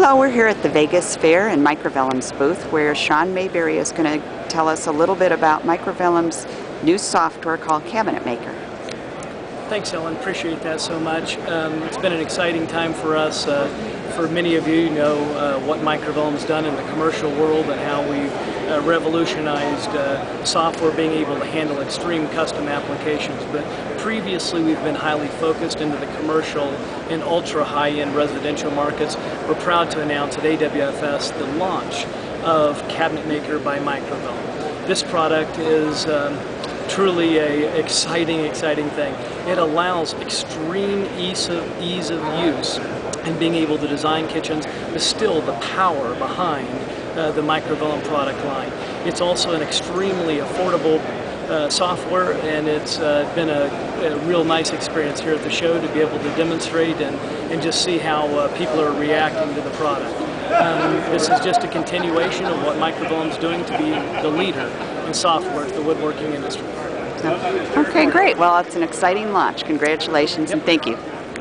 Hello, we're here at the Vegas Fair in Microvellum's booth where Shawn Maberry is going to tell us a little bit about Microvellum's new software called Cabinet Maker. Thanks, Ellen. Appreciate that so much. Um, it's been an exciting time for us. Uh, for many of you, know uh, what Microvellum's done in the commercial world and how we've uh, revolutionized uh, software being able to handle extreme custom applications. But previously, we've been highly focused into the commercial and ultra high-end residential markets. We're proud to announce at AWFS the launch of Cabinet Maker by Microvellum. This product is um, truly a exciting, exciting thing. It allows extreme ease of, ease of use and being able to design kitchens, but still the power behind uh, the Microvellum product line. It's also an extremely affordable uh, software and it's uh, been a, a, real nice experience here at the show to be able to demonstrate and, and just see how uh, people are reacting to the product. Um, this is just a continuation of what Microvellum is doing to be the leader in software for the woodworking industry. Okay, great. Well, it's an exciting launch. Congratulations yep. and thank you.